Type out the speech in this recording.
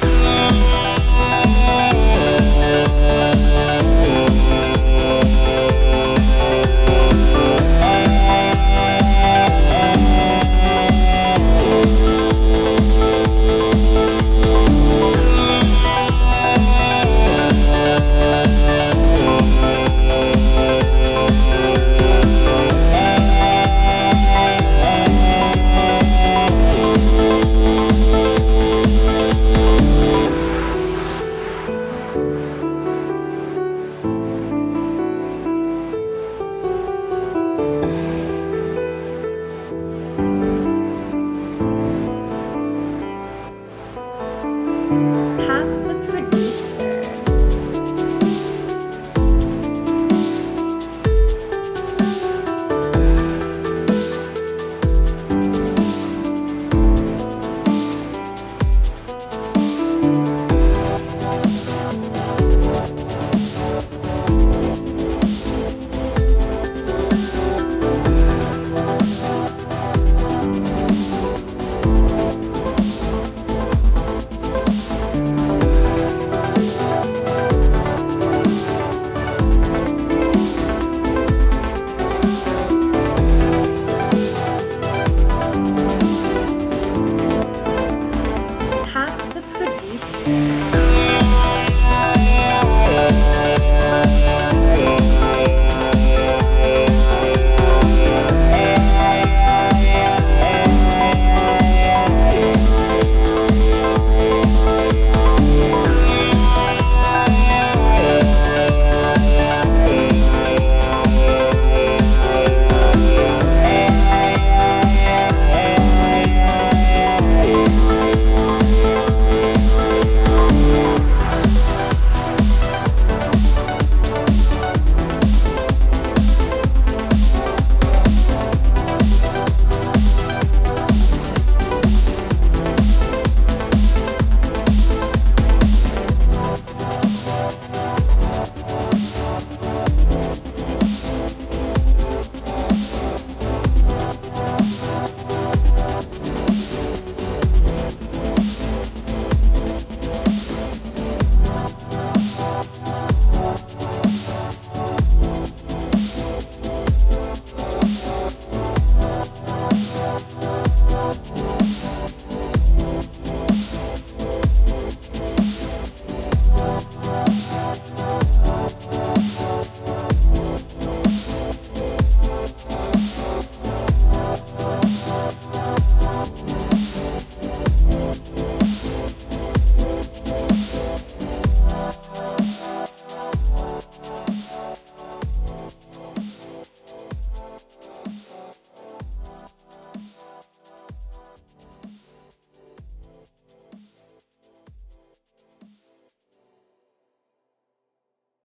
producer. Producer.